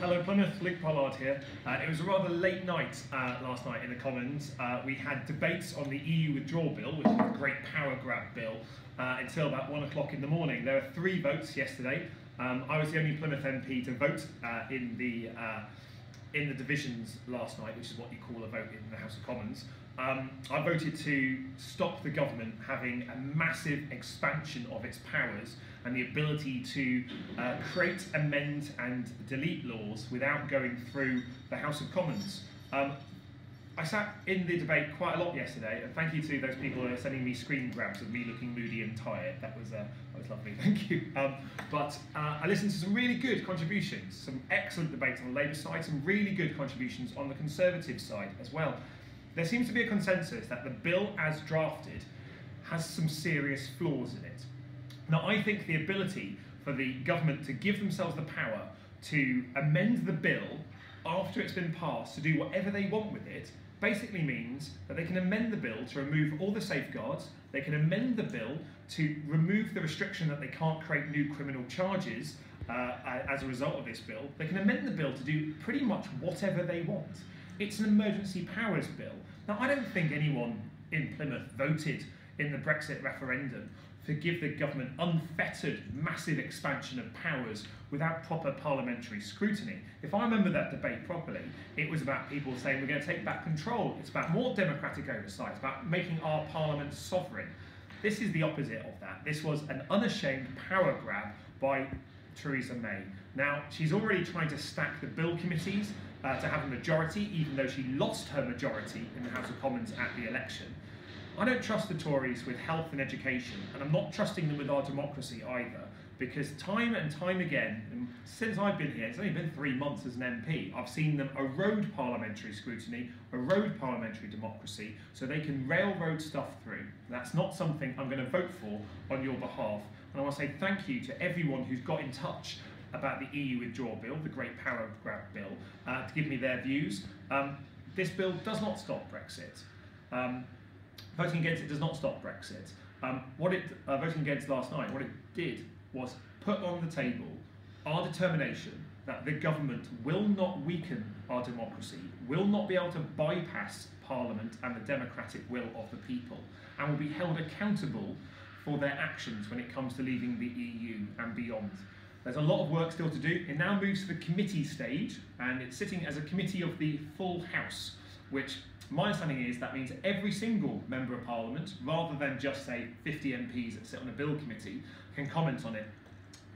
Hello Plymouth, Luke Pollard here. Uh, it was a rather late night uh, last night in the Commons. Uh, we had debates on the EU withdrawal bill, which is a great power grab bill, uh, until about one o'clock in the morning. There were three votes yesterday. Um, I was the only Plymouth MP to vote uh, in the uh, in the divisions last night, which is what you call a vote in the House of Commons. Um, I voted to stop the government having a massive expansion of its powers and the ability to uh, create, amend, and delete laws without going through the House of Commons. Um, I sat in the debate quite a lot yesterday, and thank you to those people who are sending me screen grabs of me looking moody and tired. That was uh, that was lovely, thank you. Um, but uh, I listened to some really good contributions, some excellent debates on the Labour side, some really good contributions on the Conservative side as well. There seems to be a consensus that the bill as drafted has some serious flaws in it. Now, I think the ability for the government to give themselves the power to amend the bill after it's been passed to do whatever they want with it basically means that they can amend the bill to remove all the safeguards, they can amend the bill to remove the restriction that they can't create new criminal charges uh, as a result of this bill, they can amend the bill to do pretty much whatever they want. It's an emergency powers bill. Now, I don't think anyone in Plymouth voted in the Brexit referendum to give the government unfettered, massive expansion of powers without proper parliamentary scrutiny. If I remember that debate properly, it was about people saying we're going to take back control. It's about more democratic oversight. It's about making our parliament sovereign. This is the opposite of that. This was an unashamed power grab by Theresa May. Now, she's already trying to stack the bill committees uh, to have a majority, even though she lost her majority in the House of Commons at the election. I don't trust the Tories with health and education, and I'm not trusting them with our democracy either, because time and time again, since I've been here, it's only been three months as an MP, I've seen them erode parliamentary scrutiny, erode parliamentary democracy, so they can railroad stuff through. That's not something I'm going to vote for on your behalf, and I want to say thank you to everyone who's got in touch about the EU withdrawal bill, the Great Power Grab bill, uh, to give me their views. Um, this bill does not stop Brexit. Um, voting against it does not stop Brexit. Um, what it uh, voting against last night, what it did was put on the table our determination that the government will not weaken our democracy, will not be able to bypass Parliament and the democratic will of the people, and will be held accountable for their actions when it comes to leaving the EU and beyond. There's a lot of work still to do. It now moves to the committee stage, and it's sitting as a committee of the full House, which my understanding is that means every single member of parliament, rather than just say 50 MPs that sit on a bill committee, can comment on it.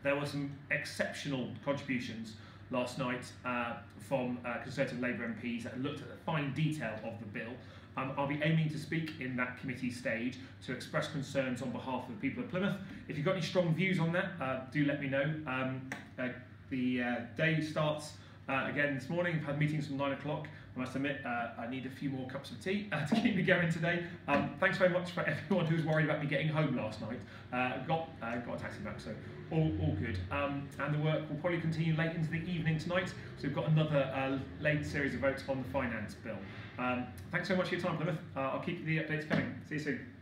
There were some exceptional contributions last night uh, from uh, Conservative Labour MPs that looked at the fine detail of the bill. Um, I'll be aiming to speak in that committee stage to express concerns on behalf of the people of Plymouth. If you've got any strong views on that, uh, do let me know. Um, uh, the uh, day starts uh, again this morning. I've had meetings from 9 o'clock. I must admit, uh, I need a few more cups of tea uh, to keep me going today. Um, thanks very much for everyone who was worried about me getting home last night. Uh, got uh, got a taxi back, so all, all good. Um, and the work will probably continue late into the evening tonight. So we've got another uh, late series of votes on the finance bill. Um, thanks so much for your time, Plymouth. I'll keep the updates coming. See you soon.